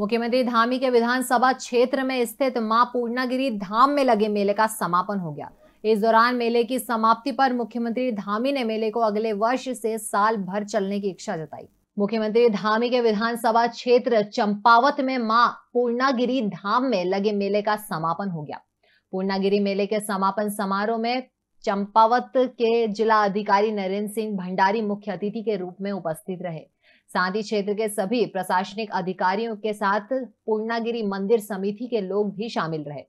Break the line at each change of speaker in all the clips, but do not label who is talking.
मुख्यमंत्री धामी के विधानसभा क्षेत्र में स्थित माँ पूर्णागिरी धाम में लगे मेले का समापन हो गया। इस दौरान मेले की समाप्ति पर मुख्यमंत्री धामी ने मेले को अगले वर्ष से साल भर चलने की इच्छा जताई। मुख्यमंत्री धामी के विधानसभा क्षेत्र चंपावत में माँ पूर्णागिरी धाम में लगे मेले का समापन हो गया। पूर्णागिरी मेले के समापन समारोह में चंपावत के जिला अधिकारी नरेंद्र सिंह भंडारी मुख्य अतिथि के रूप में उपस्थित रहे। साथ ही क्षेत्र के सभी प्रशासनिक अधिकारियों के साथ पूर्णागिरी मंदिर समिति के लोग भी शामिल रहे।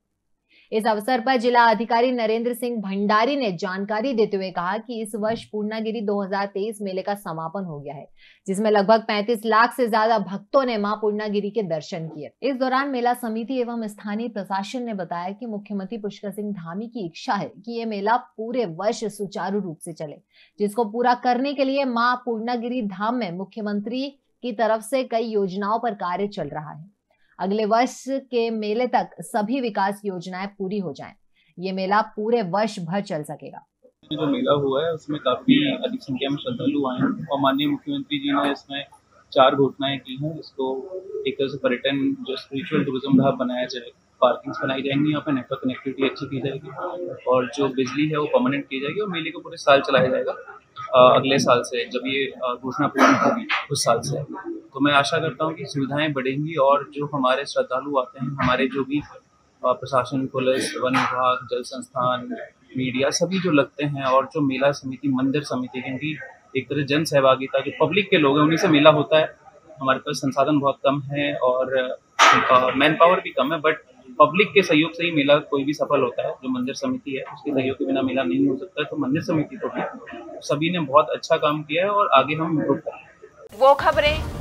इस अवसर पर जिला अधिकारी नरेंद्र सिंह भंडारी ने जानकारी देते हुए कहा कि इस वर्ष पूर्णागिरी 2023 मेले का समापन हो गया है, जिसमें लगभग 35 लाख से ज़्यादा भक्तों ने माँ पूर्णागिरी के दर्शन किए। इस दौरान मेला समिति एवं स्थानीय प्रशासन ने बताया कि मुख्यमंत्री पुष्कर सिंह धामी की इच्छा है कि ये मेला पूरे वर्ष सुचारू रूप से चले, जिसको पूरा करने के लिए माँ पूर्णागिरी धाम में मुख्यमंत्री की तरफ़ से कई योजनाओं पर कार्य चल रहा है। अगले वर्ष के मेले तक सभी विकास योजनाएँ पूरी हो जाएँ। ये मेला पूरे वर्ष भर चल सकेगा।
जो मेला हुआ है, उसमें काफ़ी अधिक संख्या में श्रद्धालु आए हैं। और माननीय मुख्यमंत्री जी ने इसमें चार घोषणाएँ की हैं। इसको एक तरह से पर्यटन, जो स्पिरिचुअल टूरिज़्म हब बनाया जाए पार्किंग बनाई जाएँगी, यहाँ पे नेटवर्क कनेक्टिविटी अच्छी की जाएगी, और जो बिजली है वो परमानेंट की जाएगी, और मेले को पूरे साल चलाया जाएगा अगले साल से, जब ये घोषणा पूर्ण होगी, उस साल से। तो मैं आशा करता हूँ कि सुविधाएँ बढ़ेंगी और जो हमारे श्रद्धालु आते हैं, हमारे जो भी प्रशासन, पुलिस, वन विभाग, जल संस्थान, मीडिया, सभी जो लगते हैं और जो मेला समिति, मंदिर समिति क्योंकि एक तरह जन सहभागिता जो पब्लिक के लोग हैं, उन्हीं से मेला होता है। हमारे पास संसाधन बहुत कम है और मैन पावर भी कम है बट पब्लिक के सहयोग से ही मेला कोई भी सफल होता है, जो मंदिर समिति है, उसके सहयोग के बिना मेला नहीं हो सकता तो मंदिर समिति को भी सभी ने बहुत अच्छा काम किया है और आगे हम करें
वो खबरें